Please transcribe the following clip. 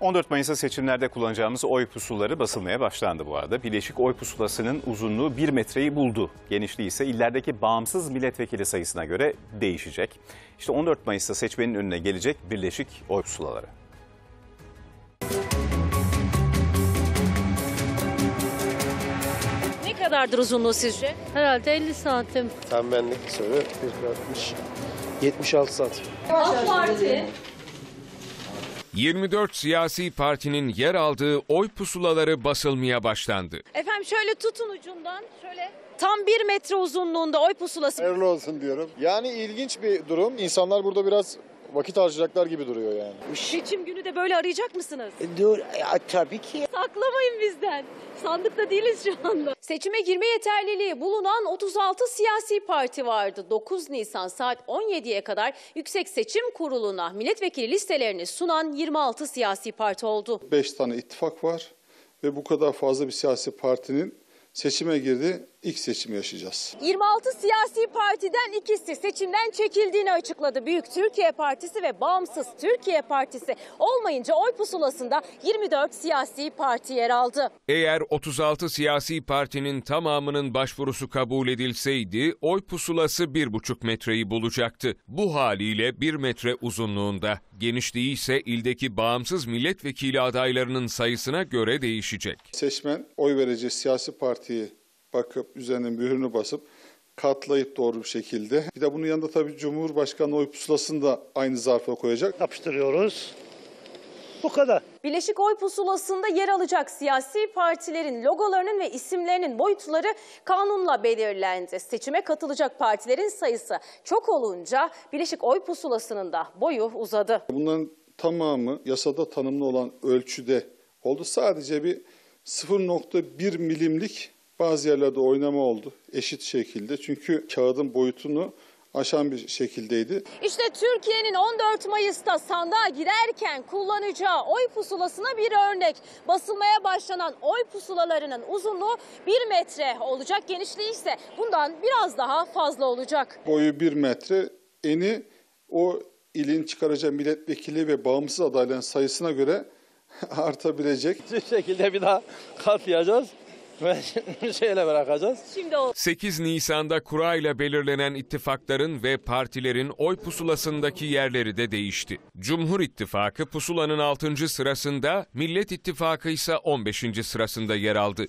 14 Mayıs'ta seçimlerde kullanacağımız oy pusuları basılmaya başlandı bu arada. Bileşik oy pusulasının uzunluğu 1 metreyi buldu. Genişliği ise illerdeki bağımsız milletvekili sayısına göre değişecek. İşte 14 Mayıs'ta seçmenin önüne gelecek birleşik oy pusulaları. Ne kadardır uzunluğu sizce? Herhalde 50 santim. Tembellik söyle 60 76 santim. AK Parti 24 siyasi partinin yer aldığı oy pusulaları basılmaya başlandı. Efendim şöyle tutun ucundan şöyle. Tam bir metre uzunluğunda oy pusulası. Hayırlı olsun diyorum. Yani ilginç bir durum. İnsanlar burada biraz vakit harcayacaklar gibi duruyor yani. Seçim günü de böyle arayacak mısınız? Dur, ya, tabii ki. Saklamayın bizden. Sandıkta değiliz şu anda. Seçime girme yeterliliği bulunan 36 siyasi parti vardı. 9 Nisan saat 17'ye kadar Yüksek Seçim Kurulu'na milletvekili listelerini sunan 26 siyasi parti oldu. 5 tane ittifak var ve bu kadar fazla bir siyasi partinin seçime girdi. İlk seçimi yaşayacağız. 26 siyasi partiden ikisi seçimden çekildiğini açıkladı. Büyük Türkiye Partisi ve Bağımsız Türkiye Partisi olmayınca oy pusulasında 24 siyasi parti yer aldı. Eğer 36 siyasi partinin tamamının başvurusu kabul edilseydi oy pusulası 1,5 metreyi bulacaktı. Bu haliyle 1 metre uzunluğunda. Genişliği ise ildeki bağımsız milletvekili adaylarının sayısına göre değişecek. Seçmen oy vereceği siyasi partiyi bakıp üzerine mührünü basıp katlayıp doğru bir şekilde. Bir de bunun yanında tabii Cumhurbaşkanı oy pusulasını da aynı zarfa koyacak. yapıştırıyoruz. Bu kadar. Birleşik oy pusulasında yer alacak siyasi partilerin logolarının ve isimlerinin boyutları kanunla belirlendi. Seçime katılacak partilerin sayısı çok olunca Birleşik oy pusulasının da boyu uzadı. Bunların tamamı yasada tanımlı olan ölçüde oldu. Sadece bir 0.1 milimlik bazı yerlerde oynama oldu eşit şekilde. Çünkü kağıdın boyutunu aşan bir şekildeydi. İşte Türkiye'nin 14 Mayıs'ta sandığa girerken kullanacağı oy pusulasına bir örnek. Basılmaya başlanan oy pusulalarının uzunluğu 1 metre olacak. Genişliği ise bundan biraz daha fazla olacak. Boyu 1 metre, eni o ilin çıkaracağı milletvekili ve bağımsız adayların sayısına göre artabilecek. Bu şekilde bir daha katlayacağız şeyle bırakacağız. Şimdi o 8 Nisan'da kurayla belirlenen ittifakların ve partilerin oy pusulasındaki yerleri de değişti. Cumhur İttifakı pusulanın 6. sırasında, Millet İttifakı ise 15. sırasında yer aldı.